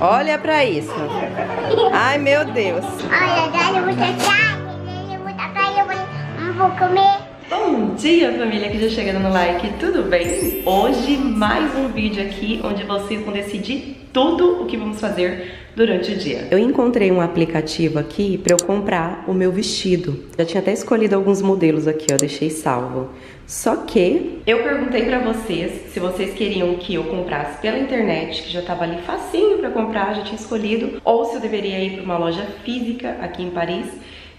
Olha pra isso. Ai, meu Deus. Olha, dá muita carne, muita carne, eu vou- não vou comer. Bom dia, família que já chegando no like, tudo bem? Hoje mais um vídeo aqui onde vocês vão decidir tudo o que vamos fazer durante o dia. Eu encontrei um aplicativo aqui para eu comprar o meu vestido. Já tinha até escolhido alguns modelos aqui, ó, deixei salvo. Só que eu perguntei para vocês se vocês queriam que eu comprasse pela internet, que já tava ali facinho para comprar, já tinha escolhido, ou se eu deveria ir para uma loja física aqui em Paris.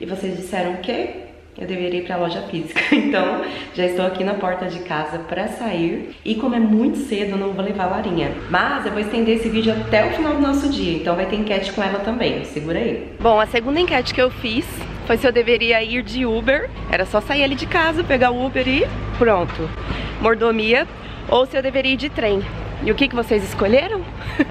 E vocês disseram que eu deveria ir para a loja física. Então, já estou aqui na porta de casa para sair. E como é muito cedo, eu não vou levar a Larinha. Mas eu vou estender esse vídeo até o final do nosso dia. Então vai ter enquete com ela também. Segura aí. Bom, a segunda enquete que eu fiz foi se eu deveria ir de Uber. Era só sair ali de casa, pegar o Uber e pronto. Mordomia. Ou se eu deveria ir de trem. E o que, que vocês escolheram?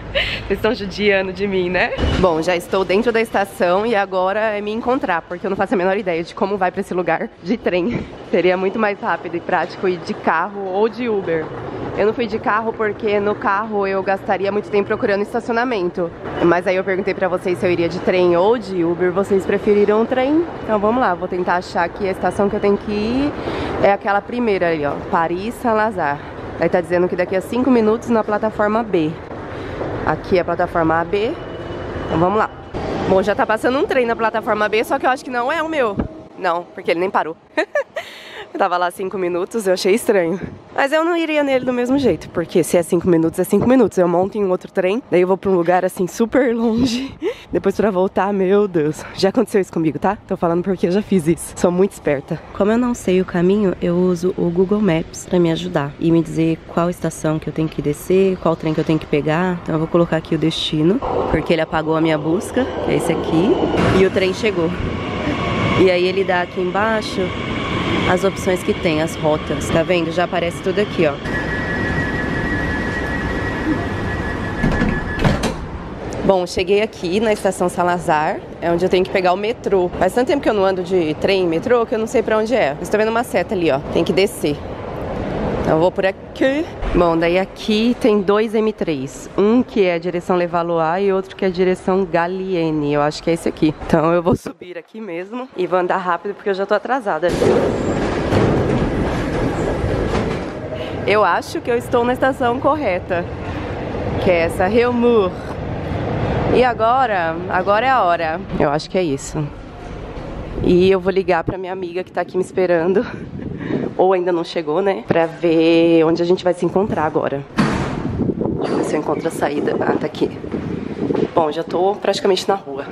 Vocês estão judiando de mim, né? Bom, já estou dentro da estação e agora é me encontrar, porque eu não faço a menor ideia de como vai para esse lugar de trem. Seria muito mais rápido e prático ir de carro ou de Uber. Eu não fui de carro porque no carro eu gastaria muito tempo procurando estacionamento. Mas aí eu perguntei pra vocês se eu iria de trem ou de Uber, vocês preferiram o trem? Então vamos lá, vou tentar achar que a estação que eu tenho que ir é aquela primeira ali, ó, Paris Saint-Lazare. Aí tá dizendo que daqui a 5 minutos na plataforma B. Aqui é a plataforma AB. Então vamos lá. Bom, já tá passando um trem na plataforma B, só que eu acho que não é o meu. Não, porque ele nem parou. eu tava lá 5 minutos, eu achei estranho. Mas eu não iria nele do mesmo jeito, porque se é 5 minutos, é 5 minutos. Eu monto em um outro trem, daí eu vou pra um lugar assim super longe. Depois pra voltar, meu Deus. Já aconteceu isso comigo, tá? Tô falando porque eu já fiz isso. Sou muito esperta. Como eu não sei o caminho, eu uso o Google Maps pra me ajudar e me dizer qual estação que eu tenho que descer, qual trem que eu tenho que pegar. Então eu vou colocar aqui o destino, porque ele apagou a minha busca, é esse aqui, e o trem chegou. E aí ele dá aqui embaixo as opções que tem, as rotas. Tá vendo? Já aparece tudo aqui, ó. Bom, cheguei aqui na estação Salazar, é onde eu tenho que pegar o metrô. Faz tanto tempo que eu não ando de trem, metrô, que eu não sei pra onde é. Estou vendo uma seta ali, ó. Tem que descer. Então eu vou por aqui. Bom, daí aqui tem dois M3. Um que é a direção Levallois e outro que é a direção Gallienne. Eu acho que é esse aqui. Então eu vou subir aqui mesmo e vou andar rápido porque eu já tô atrasada. Eu acho que eu estou na estação correta. Que é essa Reaumur. E agora, agora é a hora. Eu acho que é isso. E eu vou ligar pra minha amiga que tá aqui me esperando. Ou ainda não chegou, né? Pra ver onde a gente vai se encontrar agora. Deixa eu ver se eu encontro a saída. Ah, tá aqui. Bom, já tô praticamente na rua.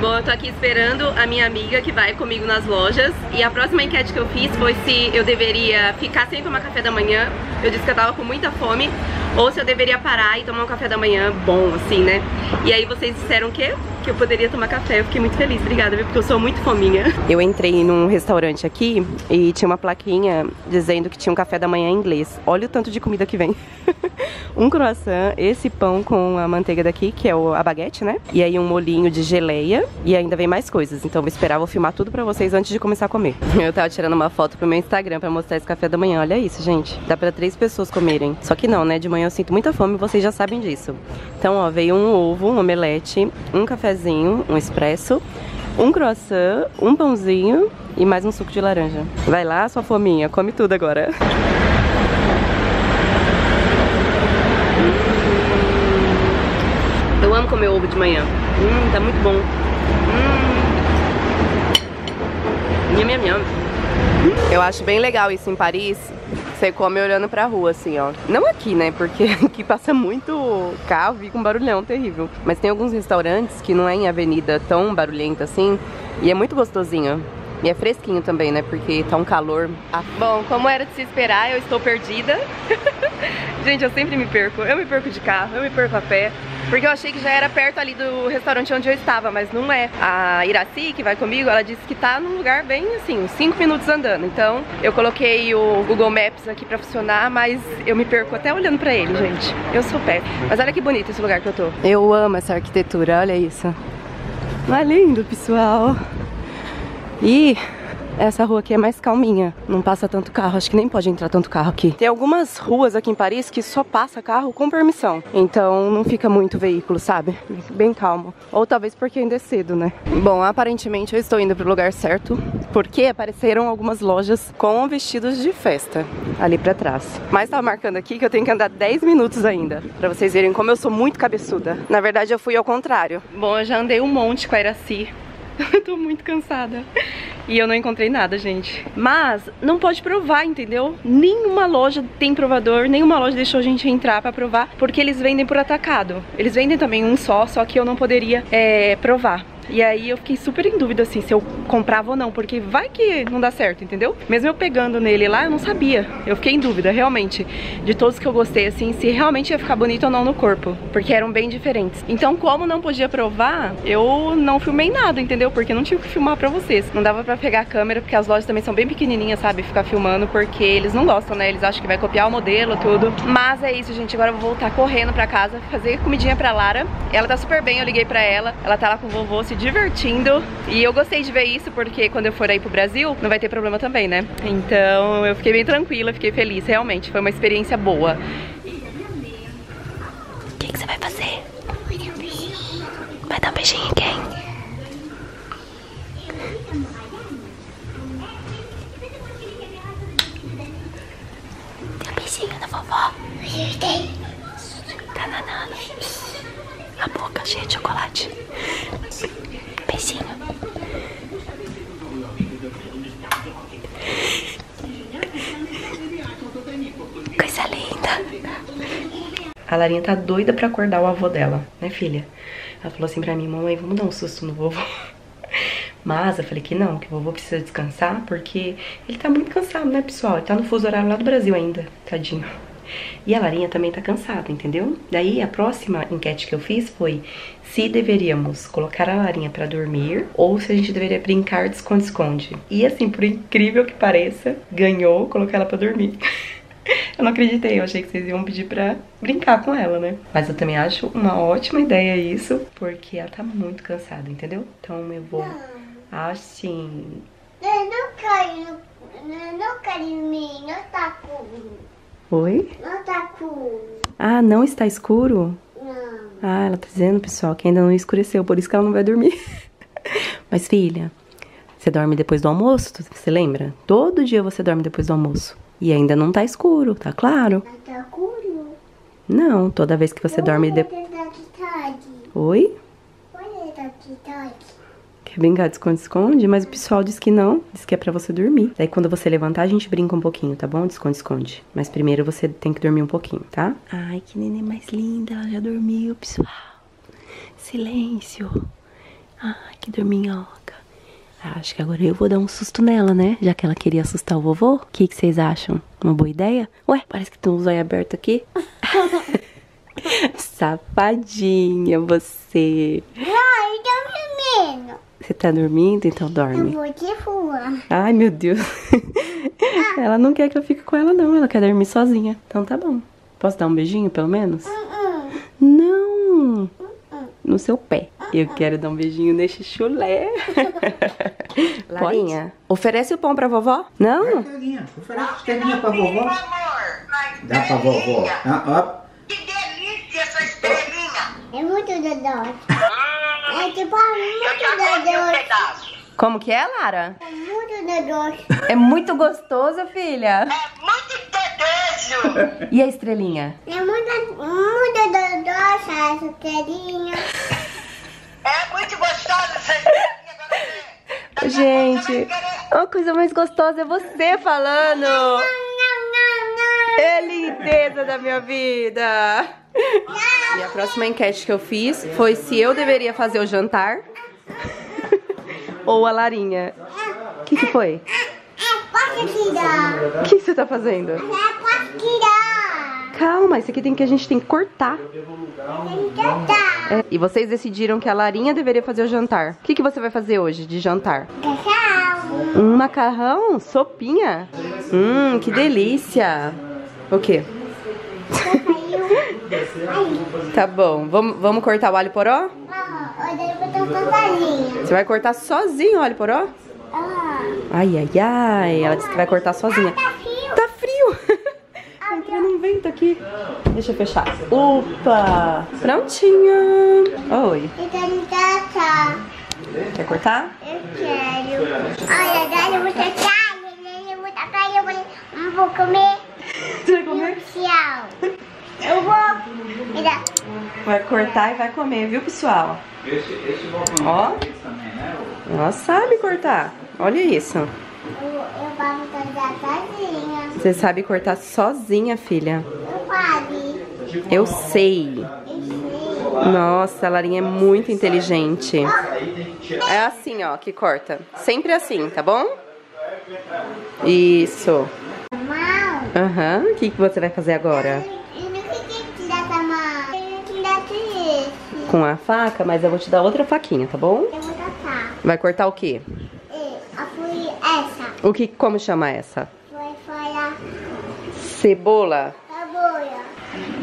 Bom, eu tô aqui esperando a minha amiga que vai comigo nas lojas E a próxima enquete que eu fiz foi se eu deveria ficar sem tomar café da manhã Eu disse que eu tava com muita fome Ou se eu deveria parar e tomar um café da manhã bom, assim, né? E aí vocês disseram que, que eu poderia tomar café Eu fiquei muito feliz, obrigada, viu? Porque eu sou muito fominha Eu entrei num restaurante aqui e tinha uma plaquinha dizendo que tinha um café da manhã em inglês Olha o tanto de comida que vem Um croissant, esse pão com a manteiga daqui, que é a baguete, né? E aí um molinho de geleia e ainda vem mais coisas. Então vou esperar, vou filmar tudo pra vocês antes de começar a comer. Eu tava tirando uma foto pro meu Instagram pra mostrar esse café da manhã. Olha isso, gente. Dá pra três pessoas comerem. Só que não, né? De manhã eu sinto muita fome vocês já sabem disso. Então, ó, veio um ovo, um omelete, um cafezinho, um expresso, um croissant, um pãozinho e mais um suco de laranja. Vai lá, sua fominha, come tudo agora. Eu amo comer ovo de manhã. Hum, tá muito bom. Hum. Nham, nham, nham. Eu acho bem legal isso em Paris. Você come olhando pra rua, assim, ó. Não aqui, né? Porque aqui passa muito carro e com barulhão terrível. Mas tem alguns restaurantes que não é em avenida tão barulhenta assim. E é muito gostosinho. E é fresquinho também, né? Porque tá um calor. Ah. Bom, como era de se esperar, eu estou perdida. Gente, eu sempre me perco. Eu me perco de carro, eu me perco a pé. Porque eu achei que já era perto ali do restaurante onde eu estava, mas não é. A Iraci, que vai comigo, ela disse que tá num lugar bem assim, uns 5 minutos andando. Então eu coloquei o Google Maps aqui pra funcionar, mas eu me perco até olhando pra ele, gente. Eu sou péssima. Mas olha que bonito esse lugar que eu tô. Eu amo essa arquitetura, olha isso. Não é lindo, pessoal? E Essa rua aqui é mais calminha, não passa tanto carro, acho que nem pode entrar tanto carro aqui. Tem algumas ruas aqui em Paris que só passa carro com permissão, então não fica muito veículo, sabe? Bem calmo. Ou talvez porque ainda é cedo, né? Bom, aparentemente eu estou indo pro lugar certo, porque apareceram algumas lojas com vestidos de festa ali pra trás. Mas tava marcando aqui que eu tenho que andar 10 minutos ainda, pra vocês verem como eu sou muito cabeçuda. Na verdade eu fui ao contrário. Bom, eu já andei um monte com a Iraci, eu tô muito cansada. E eu não encontrei nada, gente. Mas não pode provar, entendeu? Nenhuma loja tem provador, nenhuma loja deixou a gente entrar pra provar, porque eles vendem por atacado. Eles vendem também um só, só que eu não poderia é, provar. E aí eu fiquei super em dúvida assim se eu comprava ou não, porque vai que não dá certo, entendeu? Mesmo eu pegando nele lá, eu não sabia. Eu fiquei em dúvida, realmente, de todos que eu gostei, assim, se realmente ia ficar bonito ou não no corpo, porque eram bem diferentes. Então, como não podia provar, eu não filmei nada, entendeu? Porque não tinha o que filmar pra vocês. Não dava pra pegar a câmera, porque as lojas também são bem pequenininhas, sabe? Ficar filmando, porque eles não gostam, né? Eles acham que vai copiar o modelo, tudo. Mas é isso, gente. Agora eu vou voltar correndo pra casa, fazer comidinha pra Lara. Ela tá super bem, eu liguei pra ela. Ela tá lá com o vovô se divertindo. E eu gostei de ver isso, porque quando eu for aí pro Brasil, não vai ter problema também, né? Então eu fiquei bem tranquila, fiquei feliz, realmente. Foi uma experiência boa. O que, que você vai fazer? Vai dar um beijinho em quem? Dê um beijinho na vovó. Tá nanando. A boca cheia de chocolate. Beijinho. Coisa linda. A Larinha tá doida pra acordar o avô dela, né, filha? Ela falou assim pra mim, mamãe, vamos dar um susto no vovô. Mas eu falei que não, que o vovô precisa descansar, porque ele tá muito cansado, né, pessoal? Ele tá no fuso horário lá do Brasil ainda, tadinho. E a Larinha também tá cansada, entendeu? Daí a próxima enquete que eu fiz foi se deveríamos colocar a Larinha pra dormir ou se a gente deveria brincar de esconde-esconde. E assim, por incrível que pareça, ganhou colocar ela pra dormir. Eu não acreditei, eu achei que vocês iam pedir pra brincar com ela, né? Mas eu também acho uma ótima ideia isso, porque ela tá muito cansada, entendeu? Então eu vou assim. Eu não quero, eu não quero mim, não tá cool. Oi? Não tá cool. Ah, não está escuro? Não. Ah, ela tá dizendo, pessoal, que ainda não escureceu, por isso que ela não vai dormir. Mas, filha, você dorme depois do almoço? Você lembra? Todo dia você dorme depois do almoço. E ainda não tá escuro, tá claro? Não tá cool. Não, toda vez que você dorme depois. Tarde. Oi? Olha da tarde. Quer brincar de esconde-esconde? Mas o pessoal diz que não, diz que é pra você dormir. Daí quando você levantar, a gente brinca um pouquinho, tá bom? De esconde-esconde. Mas primeiro você tem que dormir um pouquinho, tá? Ai, que neném mais linda, ela já dormiu, pessoal. Silêncio. Ai, que dorminhoca. Acho que agora eu vou dar um susto nela, né? Já que ela queria assustar o vovô. O que, que vocês acham? Uma boa ideia? Ué, parece que tem uns olhos abertos aqui. Safadinha você. Ai, tô dormindo. Você tá dormindo? Então Eu dorme. vou te voar. Ai, meu Deus. ela não quer que eu fique com ela, não. Ela quer dormir sozinha. Então tá bom. Posso dar um beijinho, pelo menos? Hum, Não. No seu pé. Eu quero dar um beijinho nesse chulé. Larinha, oferece o pão pra vovó? Não? Oferece estrelinha pra vovó. Dá pra vovó. Ah, Que delícia essa estrelinha! É muito dodoso. É tipo Eu já muito comi um pedaço. Como que é, Lara? É muito dodoso. É muito gostoso, filha. É muito desejo! E a estrelinha? É muito, muito dodosa essa telinha. É muito gostosa essa estrelinha, a pouco Gente, você vai querer- a coisa mais gostosa é você falando. É lindeza da minha vida. E a próxima enquete que eu fiz foi se eu deveria fazer o jantar ou a Larinha. O que, que foi? É. O que você tá fazendo? Calma, isso aqui tem que a gente tem que cortar. É, e vocês decidiram que a Larinha deveria fazer o jantar. O que, que você vai fazer hoje de jantar? Um macarrão? Sopinha? Hum, que delícia. O quê? Tá bom, vamos, vamos cortar o alho poró? Ah. Você vai cortar sozinho o alho poró? Ah, Ai, ai, ai. Ela disse que vai cortar sozinha. Tá frio. Tá frio. Tá entrando um vento aqui. Deixa eu fechar. Opa! Prontinha. Oi. Quer cortar? Eu quero. Olha, agora eu vou eu vou, eu vou comer. Você vai comer? Tchau. Eu vou. Vai cortar e vai comer, viu, pessoal? Esse, Ó. também, né? Ela sabe cortar. Olha isso. Eu, eu vou cortar sozinha. Você sabe cortar sozinha, filha. Eu. Eu sei. Eu sei. Nossa, a Larinha é muito inteligente. É assim, ó, que corta. Sempre assim, tá bom? Isso. Aham. O que, que você vai fazer agora? Com a faca, mas eu vou te dar outra faquinha, tá bom? Eu vou tacar. Vai cortar o quê? Foi essa. O que, como chama essa? Foi fora Cebola. a bolha.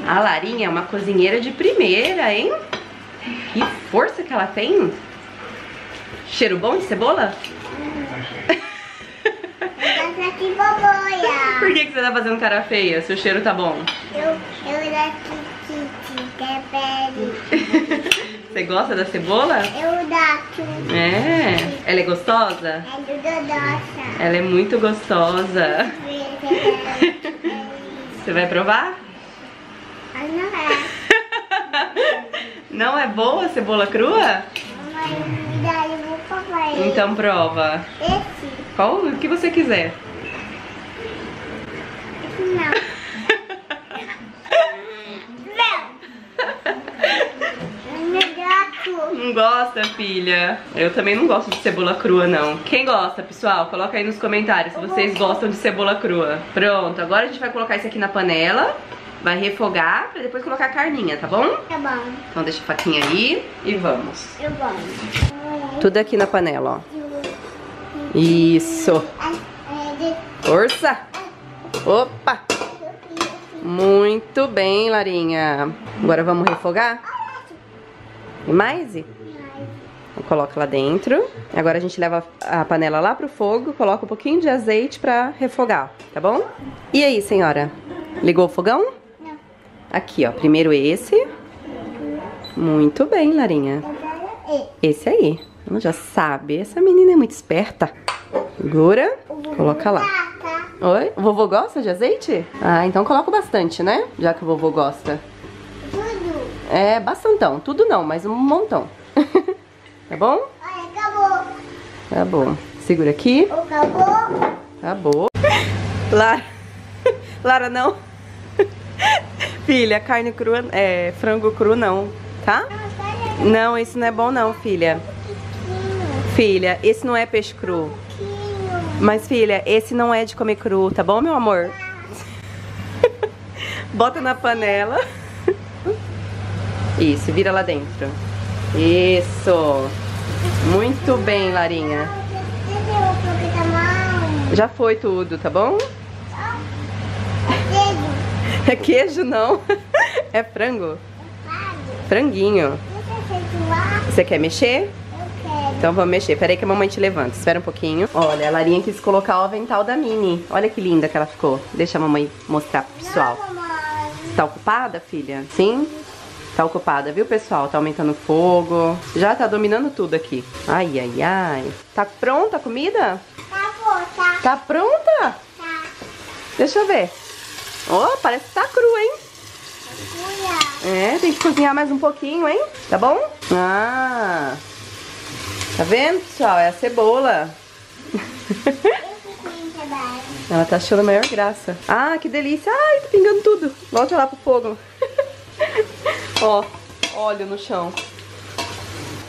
A Larinha é uma cozinheira de primeira, hein? Que força que ela tem. Cheiro bom de cebola? Boboia. Por que, que você tá fazendo cara feia se o cheiro tá bom? Eu, eu daqui, Kiki, que é pele. Você gosta da cebola? Eu daqui. É. Ela é gostosa? É do Dodocha. Ela é muito gostosa. Você vai provar? Mas não é. Não é boa a cebola crua? Então prova. Esse. Qual o que você quiser. Não. Gosta, filha? Eu também não gosto de cebola crua, não. Quem gosta, pessoal? Coloca aí nos comentários se vocês gostam de cebola crua. Pronto, agora a gente vai colocar isso aqui na panela. Vai refogar pra depois colocar a carninha, tá bom? Tá bom. Então deixa a faquinha aí e vamos. Eu vou. Tudo aqui na panela, ó. Isso. Força! Opa! Muito bem, Larinha. Agora vamos refogar? E mais? Coloca lá dentro. Agora a gente leva a panela lá pro fogo, coloca um pouquinho de azeite pra refogar, tá bom? E aí, senhora? Ligou o fogão? Não. Aqui, ó. Primeiro esse. Muito bem, Larinha. Esse aí. Ela já sabe. Essa menina é muito esperta. Segura. Coloca lá. Tá, Oi? O vovô gosta de azeite? Ah, então coloca bastante, né? Já que o vovô gosta. Tudo. É, bastantão. Tudo não, mas um montão. tá bom? Olha, acabou. Tá bom. Segura aqui. Acabou. Acabou. Lara. Lara, não. filha, carne crua, é, frango cru não, tá? Não, isso não é bom não, filha. Filha, esse não é peixe cru. Mas, filha, esse não é de comer cru, tá bom, meu amor? Bota na panela. Isso, vira lá dentro. Isso. Muito bem, Larinha. Já foi tudo, tá bom? É queijo, não. É frango. Franguinho. Você quer mexer? Então vamos mexer. Peraí que a mamãe te levanta. Espera um pouquinho. Olha, a Larinha quis colocar o avental da Mini. Olha que linda que ela ficou. Deixa a mamãe mostrar pro pessoal. Tá ocupada, filha? Sim? Tá ocupada, viu, pessoal? Tá aumentando o fogo. Já tá dominando tudo aqui. Ai, ai, ai. Tá pronta a comida? Tá pronta? Deixa eu ver. Oh, parece que tá cru, hein? É, tem que cozinhar mais um pouquinho, hein? Tá bom? Ah. Tá vendo, pessoal? É a cebola. Ela tá achando a maior graça. Ah, que delícia. Ai, tá pingando tudo. Volta lá pro fogo. Ó, óleo no chão.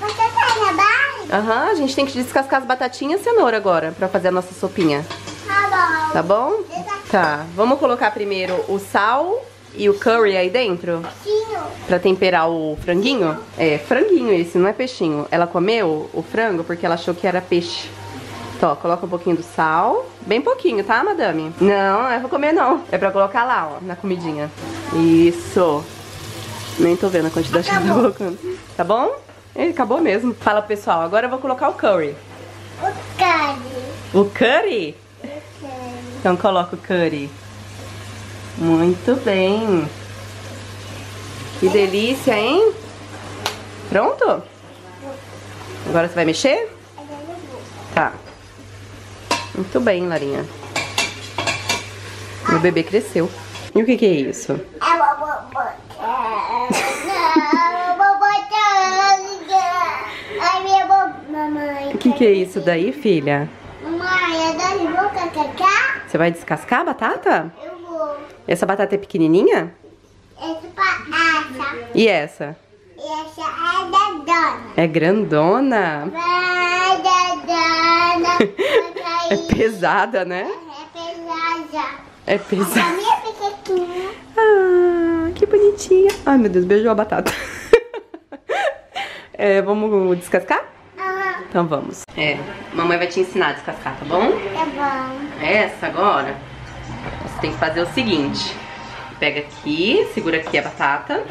Você tá na? Aham, a gente tem que descascar as batatinhas e cenoura agora pra fazer a nossa sopinha. Tá bom. Tá bom? Tá, vamos colocar primeiro o sal e o curry aí dentro Tinho. pra temperar o franguinho. É, franguinho esse, não é peixinho. Ela comeu o frango porque ela achou que era peixe. Então, ó, coloca um pouquinho do sal. Bem pouquinho, tá, madame? Não, não é pra comer não. É pra colocar lá, ó, na comidinha. Isso. Nem tô vendo a quantidade que ela tá colocando. Tá bom? Ele acabou mesmo. Fala, pessoal, agora eu vou colocar o curry. O carne. O curry? Então coloca o curry. Muito bem. Que delícia, hein? Pronto? Agora você vai mexer? Tá. Muito bem, Larinha. Meu bebê cresceu. E o que, que é isso? É. O que, que é isso daí, filha? Você vai descascar a batata? Eu. Essa batata é pequenininha? Essa essa. E essa? Essa é da dona. É grandona? Vai da dona. Vai É pesada, né? É pesada. É A pesada. minha pequenininha. Ah, que bonitinha. Ai, meu Deus, beijou a batata. É, vamos descascar? Ah, Então vamos. É, mamãe vai te ensinar a descascar, tá bom? tá bom. Essa agora, você tem que fazer o seguinte. Pega aqui, segura aqui a batata.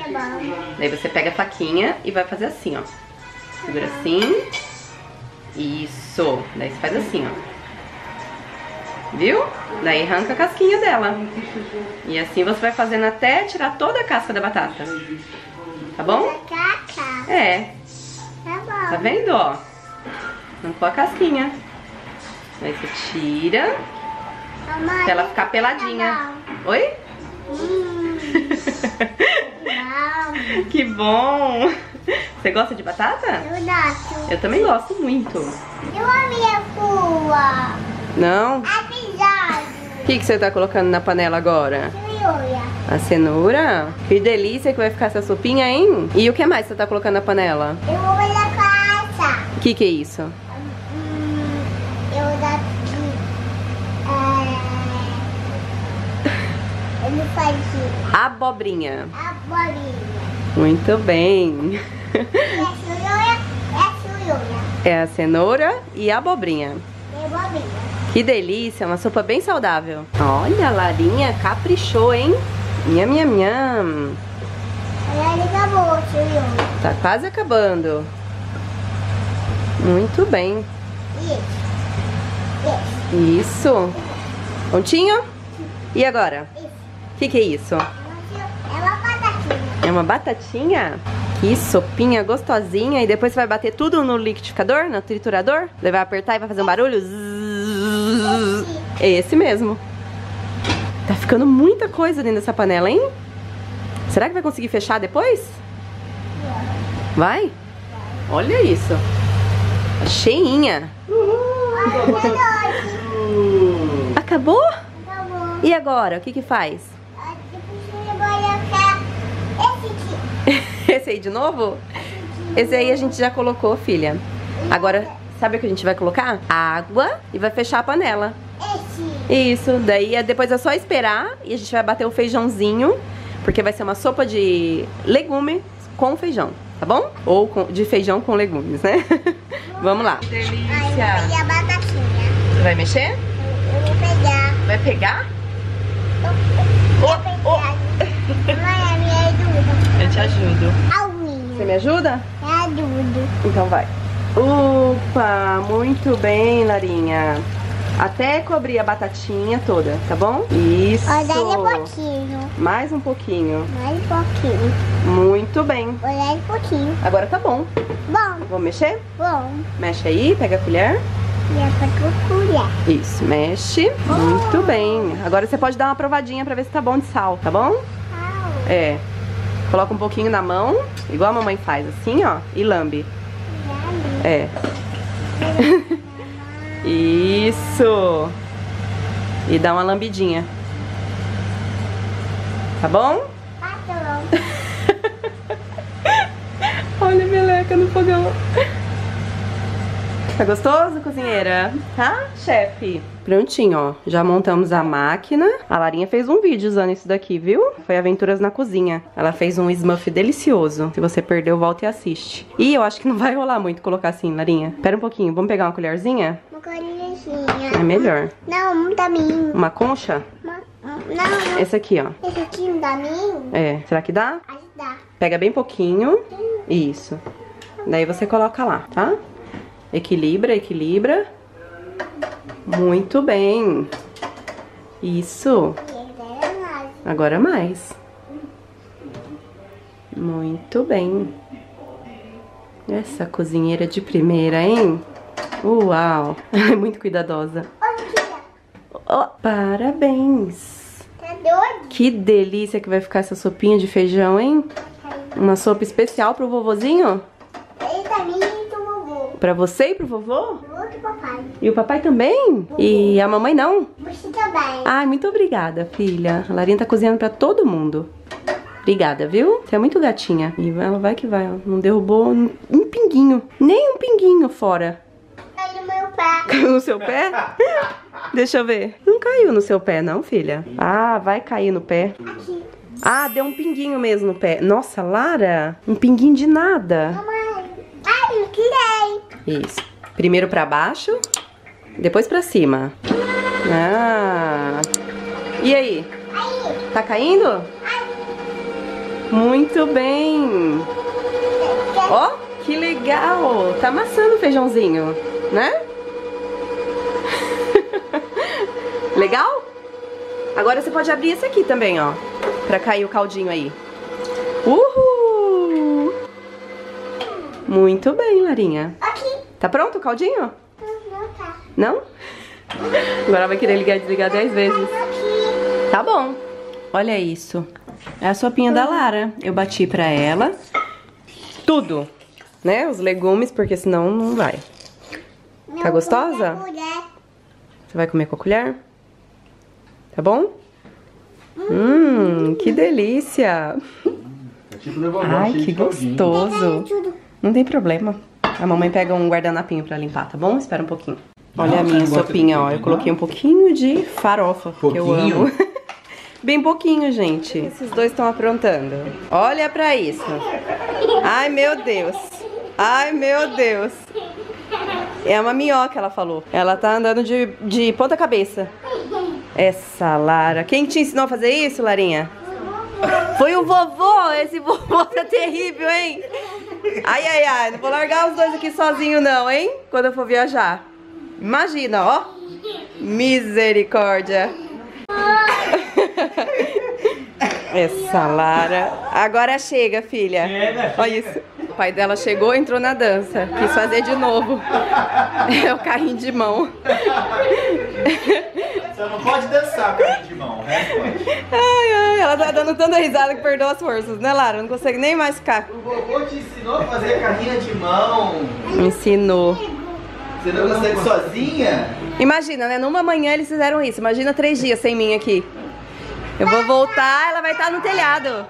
Daí você pega a faquinha e vai fazer assim, ó. Segura assim. Isso. Daí você faz assim, ó. Viu? Daí arranca a casquinha dela. E assim você vai fazendo até tirar toda a casca da batata. Tá bom? É. Tá Tá vendo, ó? Arrancou a casquinha. Daí você tira Mamãe, pra ela ficar peladinha. Oi? Hum. Que bom! Você gosta de batata? Eu gosto. Eu também gosto muito. Eu amei a rua. Não? O que, que você tá colocando na panela agora? olha. A cenoura? Que delícia que vai ficar essa sopinha, hein? E o que mais você tá colocando na panela? Eu vou olhar casa. O que, que é isso? Hum, eu daqui. É, fazia. Abobrinha. A bolinha. Muito bem. E a cenoura é a cenoura. É a cenoura e a abobrinha. E a bolinha. Que delícia, uma sopa bem saudável. Olha, a Larinha caprichou, hein? Nham, nham, nham. Olha, ele acabou. Tá quase acabando. Muito bem. Isso. Isso. Isso. Prontinho? E agora? Isso. O que, que é isso? É uma batatinha. É uma batatinha? Que sopinha gostosinha. E depois você vai bater tudo no liquidificador, no triturador? Vai apertar e vai fazer um barulho? É esse mesmo. Tá ficando muita coisa dentro dessa panela, hein? Será que vai conseguir fechar depois? Vai? Olha isso. Tá cheinha. Acabou? Acabou. E agora? O que que faz? Ah, Depois eu vou colocar esse aí de novo? Esse aí a gente já colocou, filha. Agora, sabe o que a gente vai colocar? Água e vai fechar a panela. Esse. Isso, daí é- depois é só esperar e a gente vai bater o feijãozinho, porque vai ser uma sopa de legume com feijão, tá bom? Ou com- de feijão com legumes, né? Vamos lá. Eu vou pegar a batatinha. Você vai mexer? Eu vou pegar. Vai pegar? Eu vou pegar. Mãe, a minha ajuda. Eu te ajudo. A Você me ajuda? Me ajuda. Então vai. Opa, muito bem, Larinha. Até cobrir a batatinha toda, tá bom? Isso. Olha um pouquinho. Mais um pouquinho. Mais um pouquinho. Muito bem. Olha um pouquinho. Agora tá bom. Bom, Vamos mexer? bom. Mexe aí, pega a colher. E pra colher. Isso, mexe. Muito bem. Agora você pode dar uma provadinha pra ver se tá bom de sal, tá bom? É. Coloca um pouquinho na mão, igual a mamãe faz, assim, ó, e lambe. É. Isso. E dá uma lambidinha. Tá bom? Patrão. Olha a meleca no fogão. Tá gostoso, cozinheira? Tá, chefe? Prontinho, ó. Já montamos a máquina. A Larinha fez um vídeo usando isso daqui, viu? Foi Aventuras na Cozinha. Ela fez um smurf delicioso. Se você perdeu, volta e assiste. E eu acho que não vai rolar muito colocar assim, Larinha. Pera um pouquinho, vamos pegar uma colherzinha? Uma corinha. É melhor. Não, dá mim. Uma concha? Uma- Não, não. Esse aqui, ó. Esse aqui não dá mim. É, será que dá? Aí dá. Pega bem pouquinho. Isso. Daí você coloca lá, tá? Equilibra, equilibra. Muito bem. Isso. Agora mais. Muito bem. Essa cozinheira de primeira, hein? Uau! É muito cuidadosa. Oh, parabéns! Tá doido? Que delícia que vai ficar essa sopinha de feijão, hein? Uma sopa especial pro vovozinho? Ele também e o vovô. Pra você e pro vovô? Outro papai. E o papai também? E a mamãe não? Você também. Ai, muito obrigada, filha. A Larinha tá cozinhando pra todo mundo. Obrigada, viu? Você é muito gatinha. E ela vai que vai, ó. Não derrubou um um pinguinho. Nem um pinguinho fora. Caiu no meu pé. Caiu no seu pé? Deixa eu ver. Não caiu no seu pé, não, filha? Ah, vai cair no pé. Aqui. Ah, deu um pinguinho mesmo no pé. Nossa, Lara, um pinguinho de nada. Mamãe. Isso. Primeiro pra baixo, depois pra cima. Ah. E aí? Tá caindo? Muito bem. Ó, que legal. Tá amassando o feijãozinho, né? legal? Agora você pode abrir esse aqui também, ó. Pra cair o caldinho aí. Uhul! Muito bem, Larinha. Aqui. Tá pronto o caldinho? Não tá. Não? Agora vai querer ligar e desligar 10 vezes. Tá bom. Olha isso. É a sopinha da Lara. Eu bati pra ela. Tudo. Né? Os legumes, porque senão não vai. Tá gostosa? com a colher. Você vai comer com a colher? Tá bom? Hum, que delícia. É tipo Ai, que gostoso. Não tem problema. A mamãe pega um guardanapinho pra limpar, tá bom? Espera um pouquinho. Olha a minha sopinha, ó. Eu pouquinho, coloquei um pouquinho de farofa, que eu Pouquinho? amo. Bem pouquinho, gente. Esses dois estão aprontando. Olha pra isso. Ai, meu Deus. Ai, meu Deus. É uma minhoca, ela falou. Ela tá andando de, de ponta cabeça. Essa Lara. Quem te ensinou a fazer isso, Larinha? Foi o vovô. Esse vovô tá terrível, hein? Ai, ai, ai. Não vou largar os dois aqui sozinho, não, hein? Quando eu for viajar. Imagina, ó. Misericórdia. Essa Lara. Agora chega, filha. Chega, Olha isso. O pai dela chegou e entrou na dança. Quis fazer de novo. É o carrinho de mão. Você não pode dançar com a de mão? Ai, ai, ela tá dando tanta risada que perdeu as forças, né, Lara? Não consegue nem mais ficar. O vovô te ensinou a fazer carrinha de mão. Me ensinou. Você não consegue sozinha? Imagina, né? Numa manhã eles fizeram isso. Imagina três dias sem mim aqui. Eu vou voltar, ela vai estar no telhado.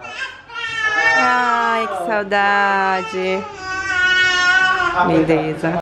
Ai, que saudade. Lindeza.